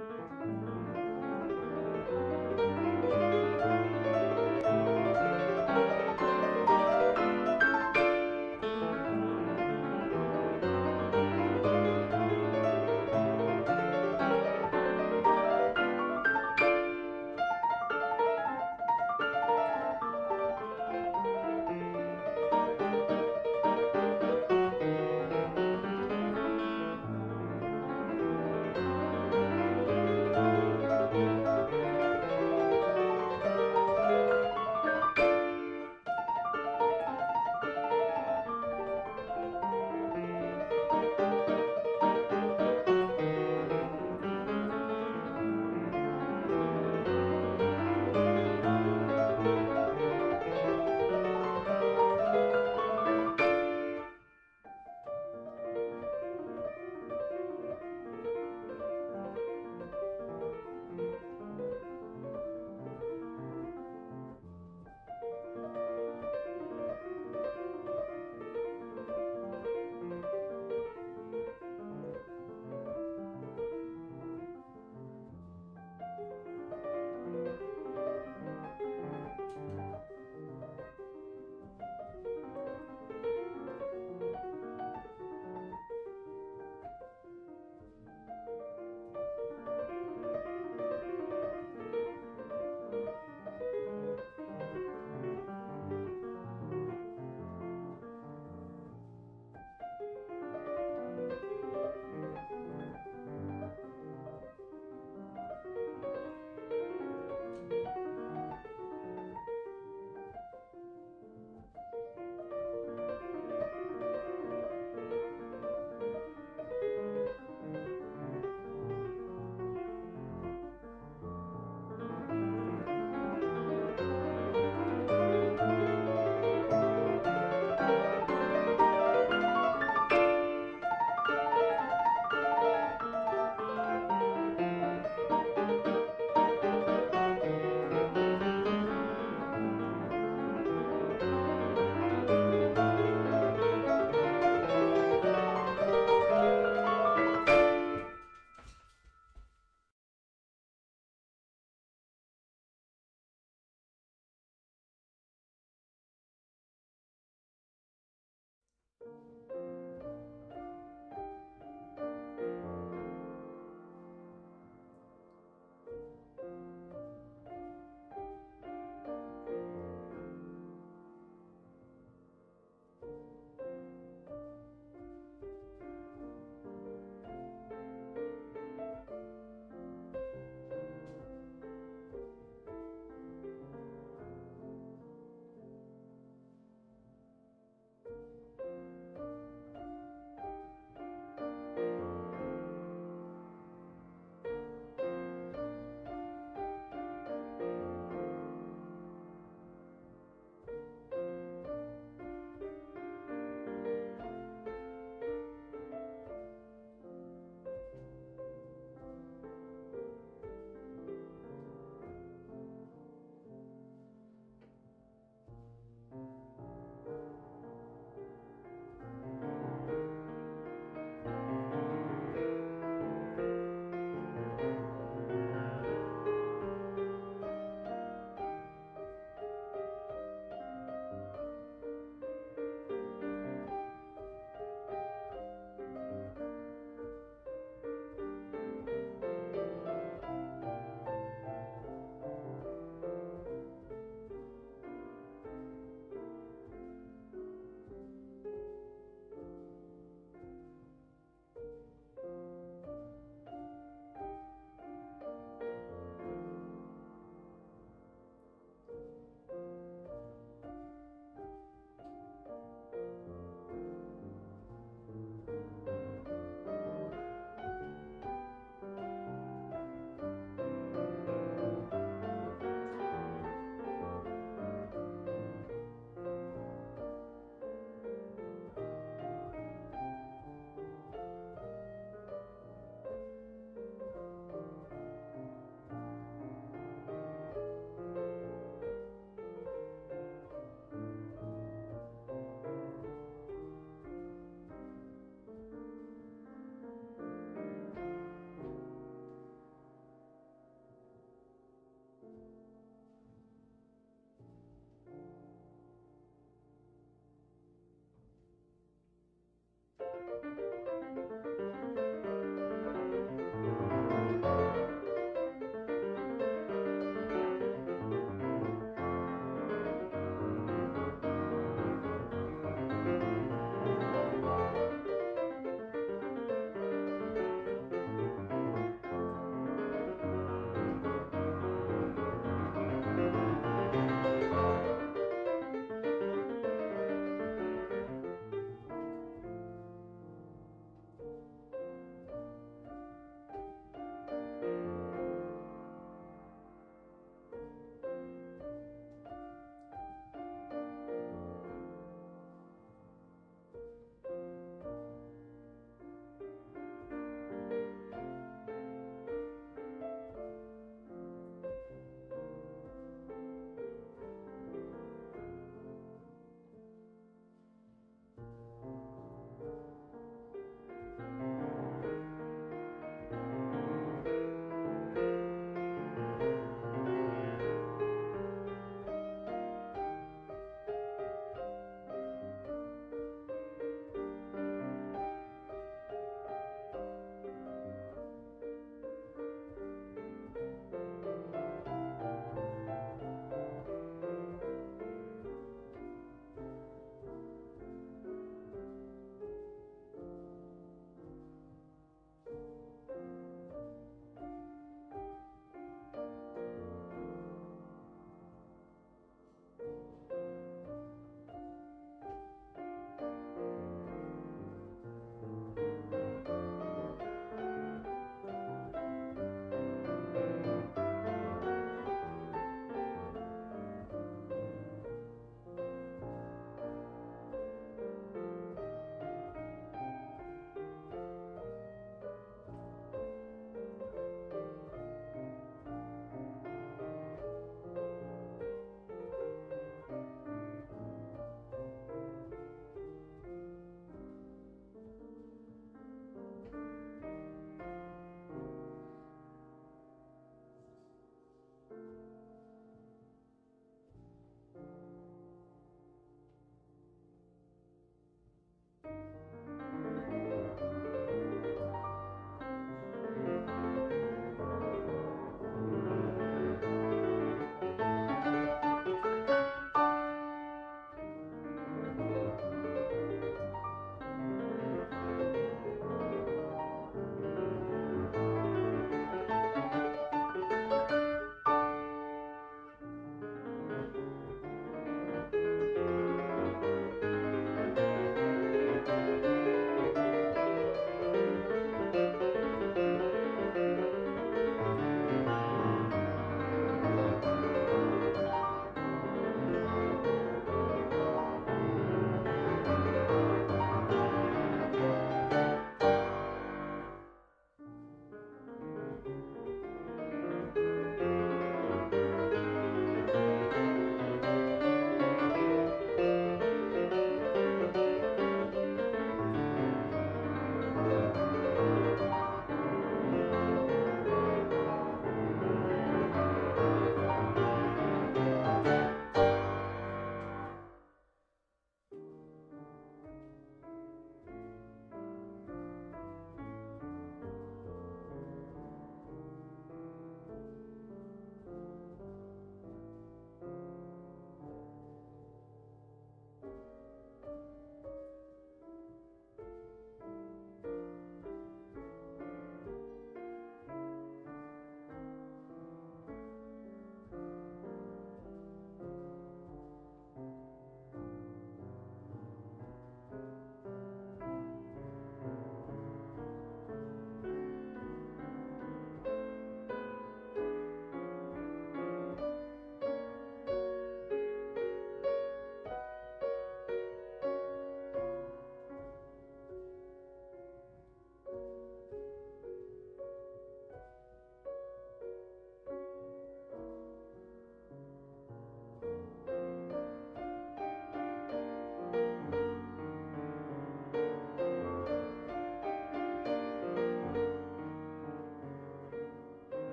Música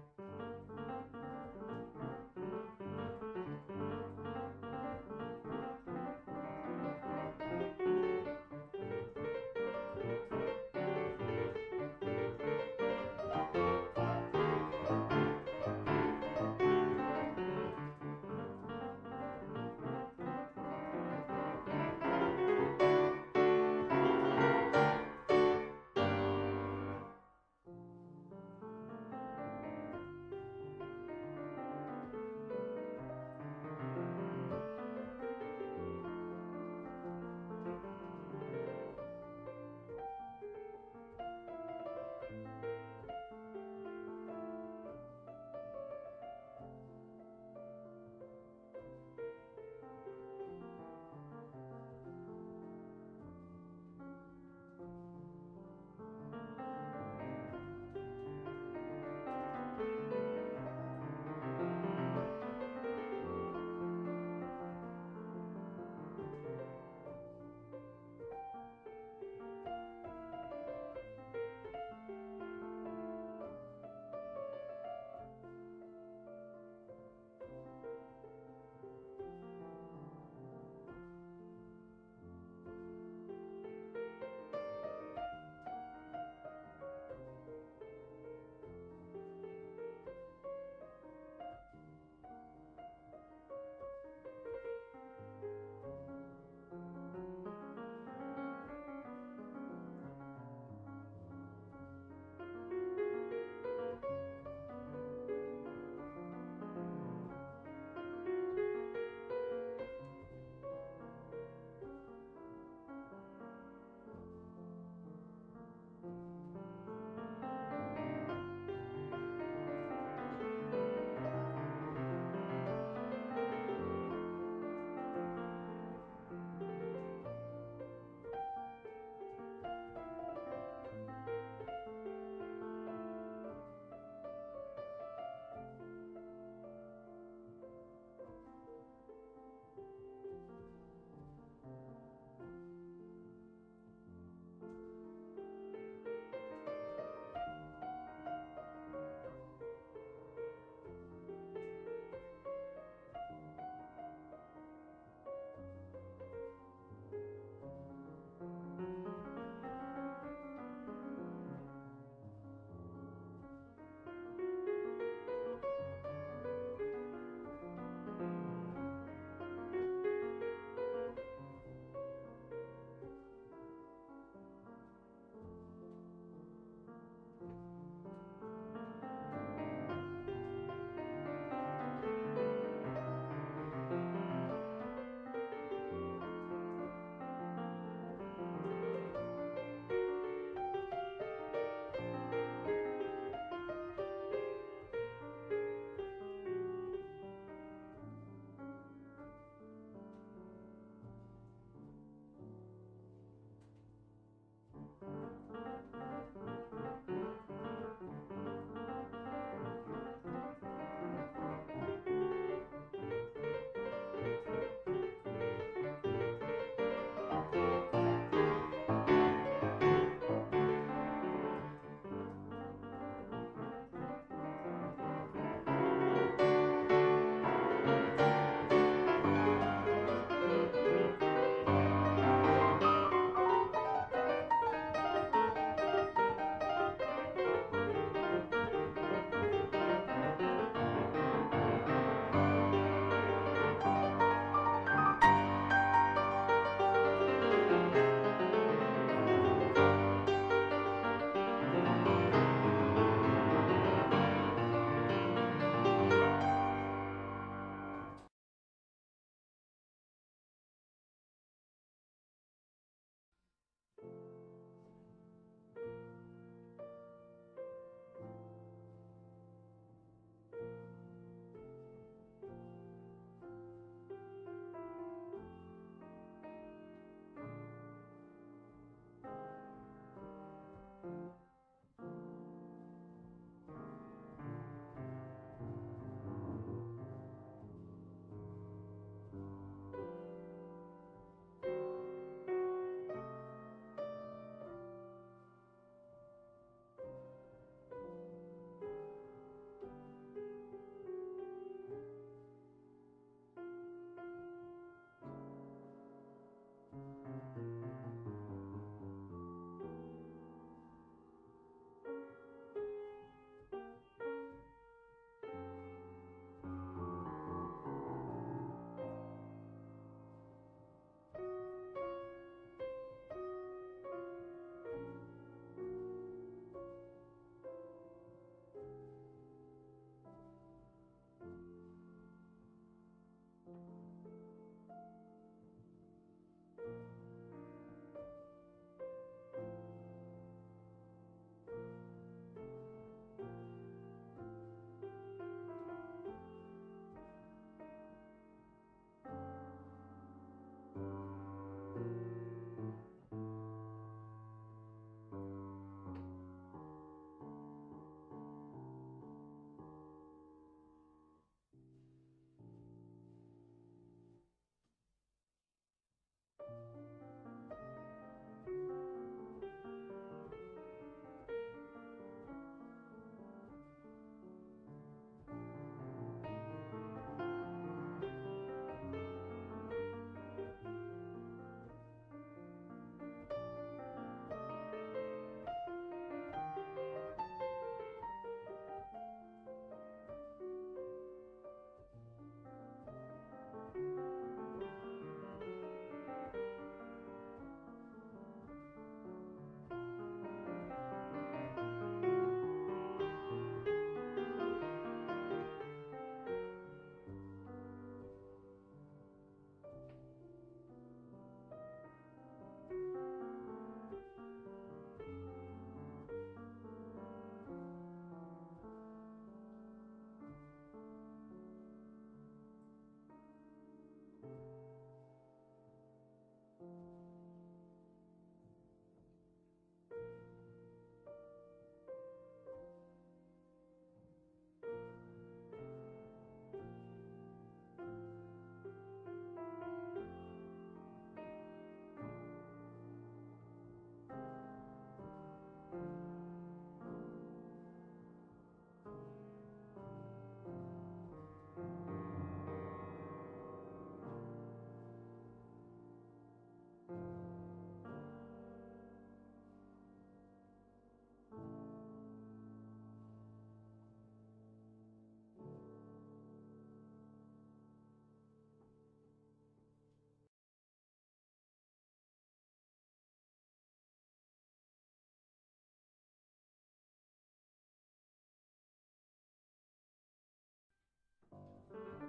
Thank you.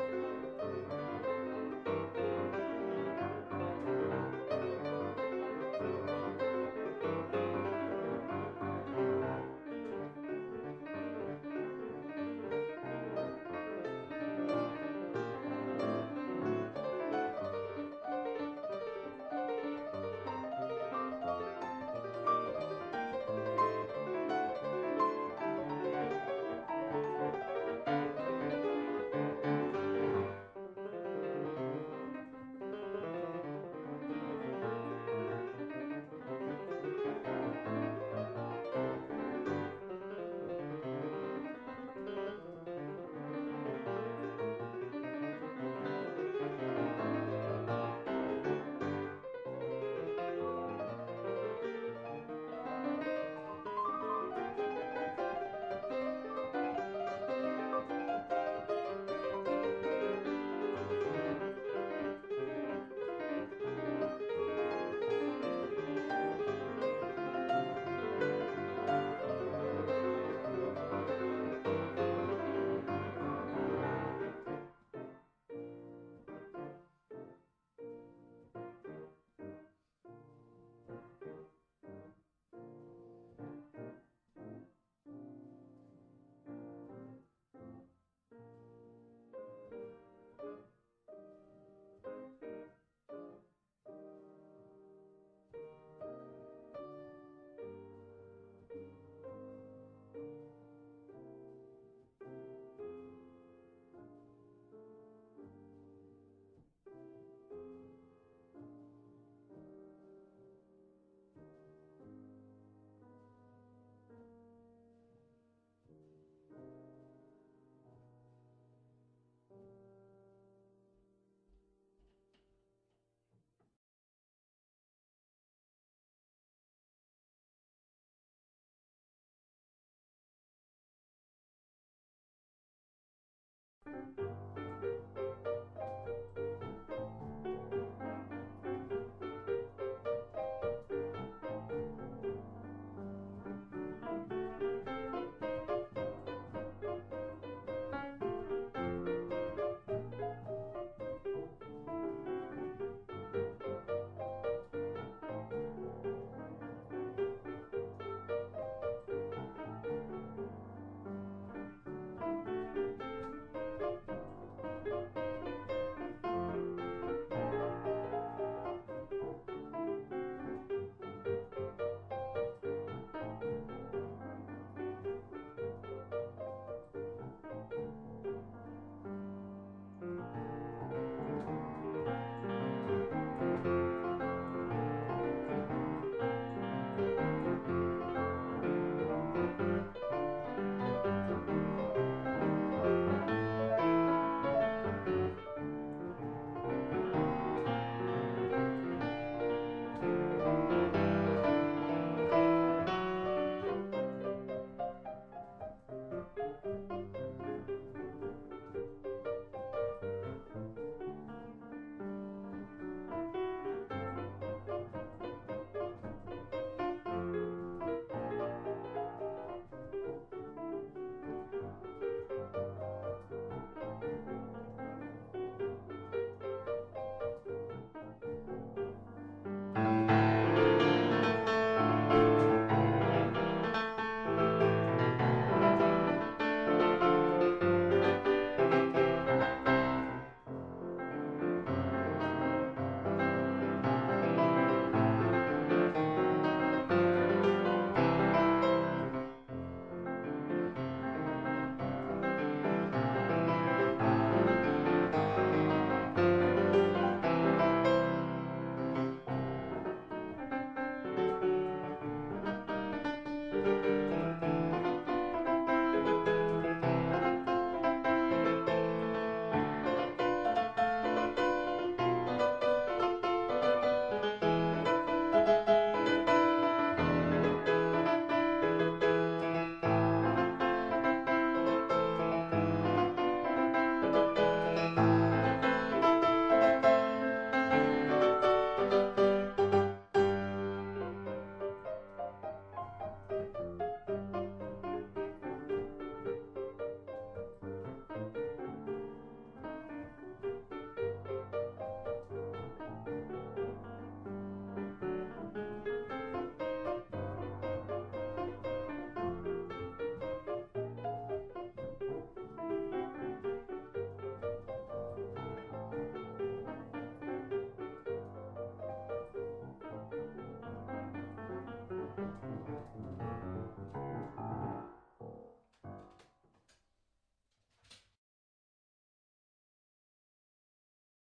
Thank you. Thank you.